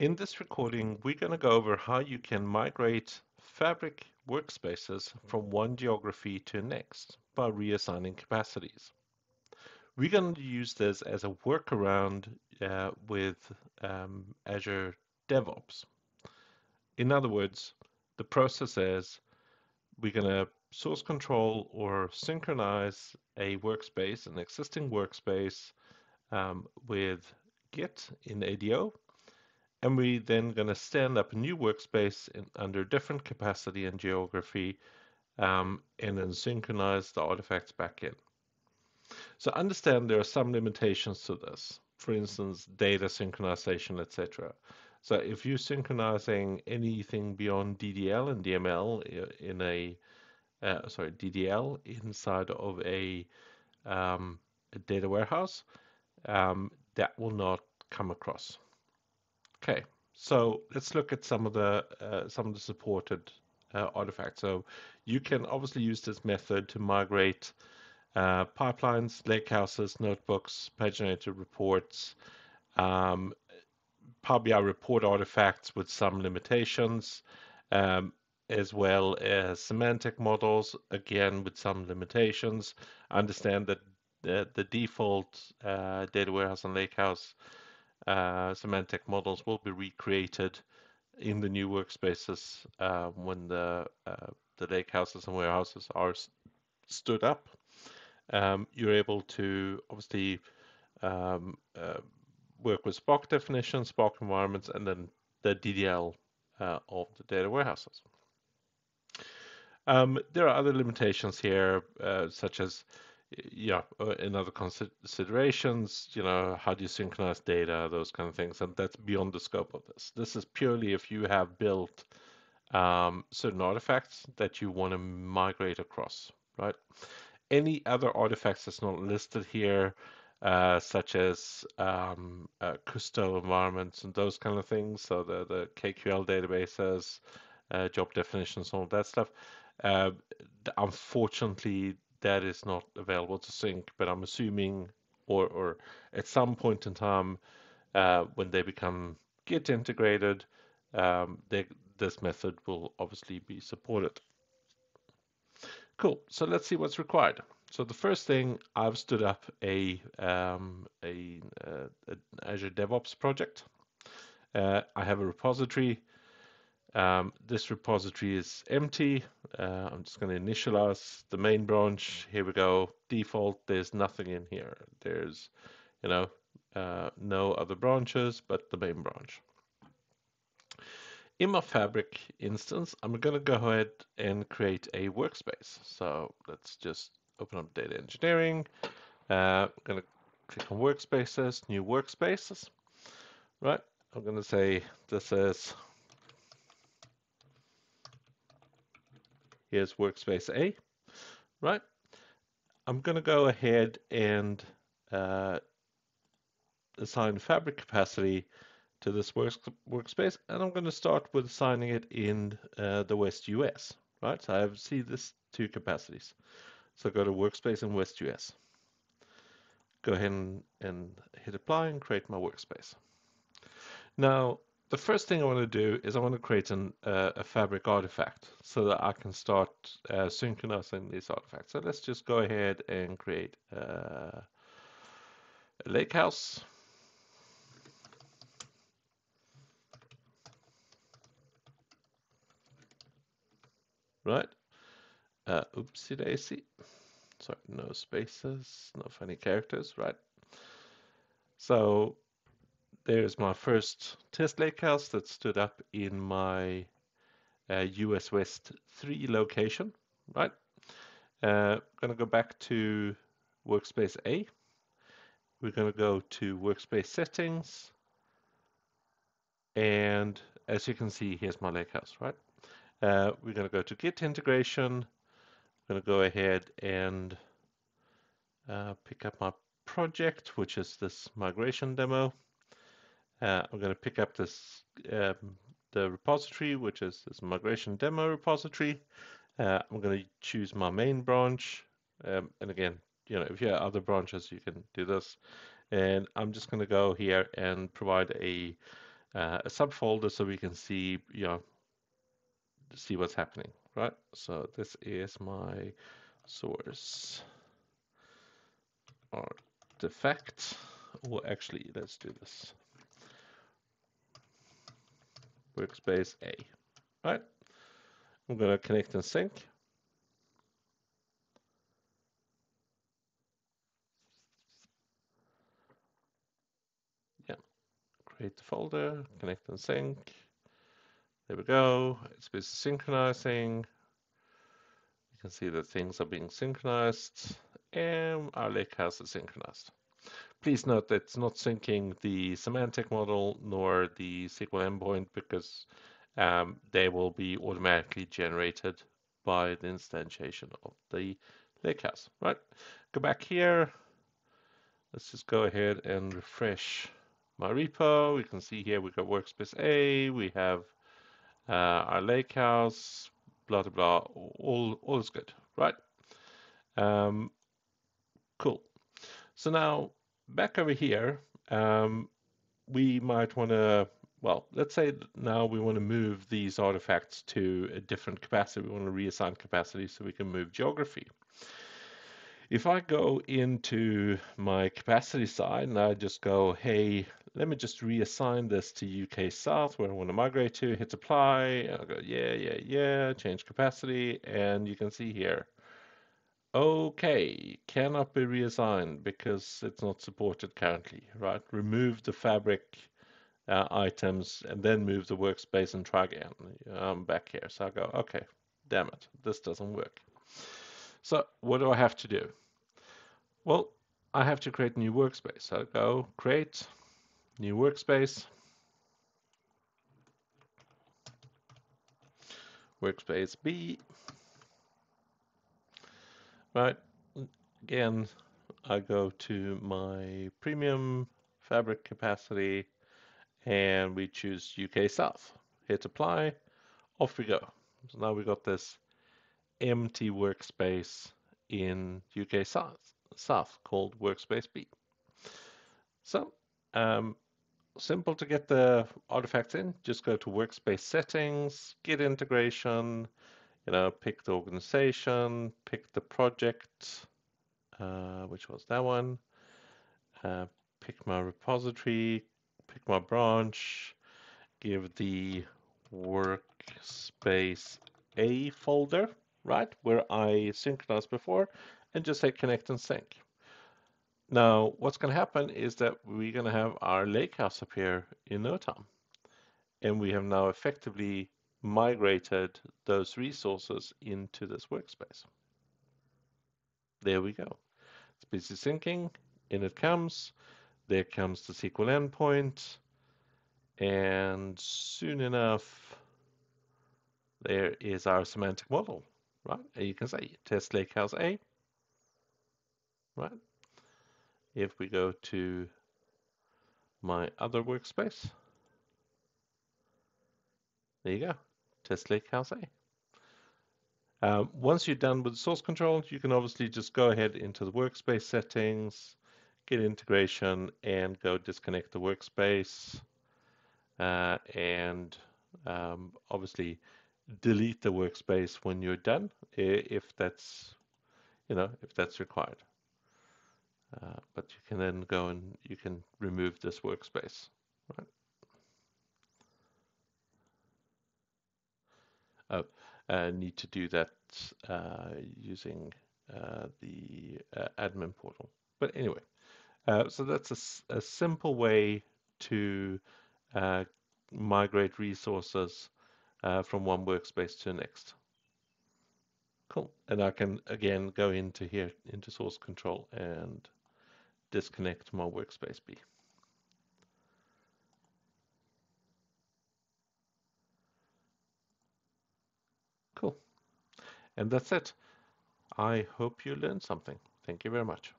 In this recording, we're going to go over how you can migrate Fabric workspaces from one geography to next by reassigning capacities. We're going to use this as a workaround uh, with um, Azure DevOps. In other words, the process is we're going to source control or synchronize a workspace, an existing workspace, um, with Git in ADO and we then going to stand up a new workspace in, under different capacity and geography um, and then synchronize the artifacts back in. So understand there are some limitations to this. For instance, data synchronization, etc. So if you're synchronizing anything beyond DDL and DML in a uh, sorry DDL inside of a, um, a data warehouse, um, that will not come across. Okay, so let's look at some of the uh, some of the supported uh, artifacts. So you can obviously use this method to migrate uh, pipelines, lakehouses, notebooks, paginated reports, um, Power BI report artifacts with some limitations, um, as well as semantic models, again with some limitations. Understand that the, the default uh, data warehouse and lakehouse semantic models will be recreated in the new workspaces uh, when the uh, the lake houses and warehouses are stood up. Um, you're able to obviously um, uh, work with Spark definitions, Spark environments, and then the DDL uh, of the data warehouses. Um, there are other limitations here, uh, such as yeah, uh, in other considerations, you know, how do you synchronize data, those kind of things, and that's beyond the scope of this. This is purely if you have built um, certain artifacts that you want to migrate across, right? Any other artifacts that's not listed here, uh, such as um, uh, Kusto environments and those kind of things, so the, the KQL databases, uh, job definitions, all that stuff. Uh, unfortunately, that is not available to sync, but I'm assuming, or, or at some point in time, uh, when they become Git integrated, um, they, this method will obviously be supported. Cool. So let's see what's required. So the first thing, I've stood up a, um, a, uh, a Azure DevOps project. Uh, I have a repository um, this repository is empty. Uh, I'm just going to initialize the main branch. Here we go. Default, there's nothing in here. There's, you know, uh, no other branches but the main branch. In my Fabric instance, I'm going to go ahead and create a workspace. So let's just open up data engineering. Uh, I'm going to click on workspaces, new workspaces. Right. I'm going to say this is Here's workspace A, right? I'm going to go ahead and uh, assign fabric capacity to this works, workspace, and I'm going to start with assigning it in uh, the West US, right? So I have see this two capacities. So go to workspace in West US. Go ahead and, and hit apply and create my workspace. Now, the first thing I want to do is I want to create an, uh, a fabric artifact so that I can start uh, synchronizing these artifacts. So let's just go ahead and create uh, a lake house. Right. Uh, oopsie daisy. Sorry, no spaces, no funny characters, right? So there's my first test lakehouse that stood up in my uh, US West 3 location, right? Uh, to go back to workspace A. We're going to go to workspace settings. And as you can see, here's my lakehouse, right? Uh, we're going to go to Git integration. I'm to go ahead and uh, pick up my project, which is this migration demo. Uh, I'm going to pick up this um, the repository, which is this migration demo repository. Uh, I'm going to choose my main branch. Um, and again, you know, if you have other branches, you can do this. And I'm just going to go here and provide a uh, a subfolder so we can see, you know, see what's happening, right? So this is my source artifact. Well, actually, let's do this. Workspace A, right? I'm going to connect and sync. Yeah, create the folder, connect and sync. There we go. It's busy synchronizing. You can see that things are being synchronized and our lakehouse is synchronized. Please note that it's not syncing the semantic model nor the SQL endpoint because um, they will be automatically generated by the instantiation of the lakehouse, right? Go back here. Let's just go ahead and refresh my repo. We can see here we got workspace A, we have uh, our lakehouse, blah, blah, blah. All, all is good, right? Um, cool. So now back over here, um, we might want to, well, let's say now we want to move these artifacts to a different capacity. We want to reassign capacity so we can move geography. If I go into my capacity side and I just go, hey, let me just reassign this to UK South where I want to migrate to, hit apply, I'll go, yeah, yeah, yeah, change capacity, and you can see here, Okay, cannot be reassigned because it's not supported currently, right? Remove the fabric uh, items and then move the workspace and try again. I'm back here, so I go, okay, damn it, this doesn't work. So what do I have to do? Well, I have to create a new workspace. So I go create new workspace, workspace B, Right, again, I go to my premium fabric capacity and we choose UK South. Hit apply, off we go. So now we got this empty workspace in UK South, South called Workspace B. So, um, simple to get the artifacts in. Just go to Workspace Settings, Git Integration, you know, pick the organization, pick the project, uh, which was that one, uh, pick my repository, pick my branch, give the workspace A folder, right, where I synchronized before, and just say connect and sync. Now, what's going to happen is that we're going to have our lakehouse appear in no time. And we have now effectively migrated those resources into this workspace. There we go. It's busy syncing, in it comes, there comes the SQL endpoint, and soon enough, there is our semantic model, right? You can say test lakehouse A, right? If we go to my other workspace, there you go test lakehouse A. Um, once you're done with source control, you can obviously just go ahead into the workspace settings, Git integration, and go disconnect the workspace. Uh, and um, obviously delete the workspace when you're done, if that's, you know, if that's required. Uh, but you can then go and you can remove this workspace, right? Oh, uh, need to do that uh, using uh, the uh, admin portal. But anyway, uh, so that's a, a, simple way to uh, migrate resources from one workspace to the next. Cool. And I can again go into here into source control and disconnect my workspace B. And that's it. I hope you learned something. Thank you very much.